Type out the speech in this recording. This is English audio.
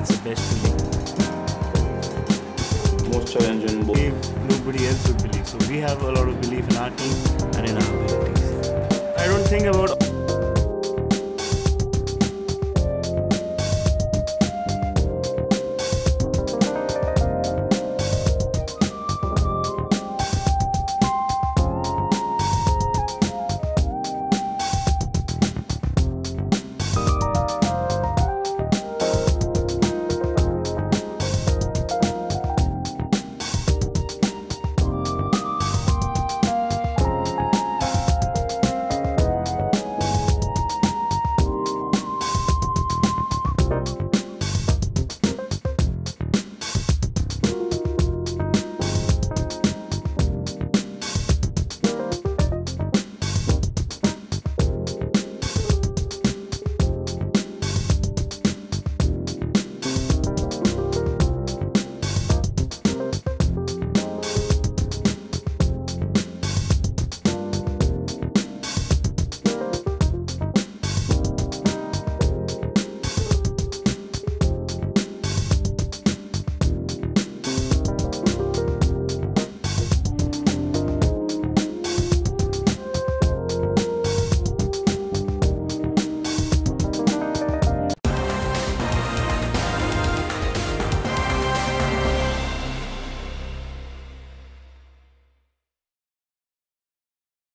that's the best thing. Most challenging. Believe nobody else would believe. So we have a lot of belief in our team and in our abilities. I don't think about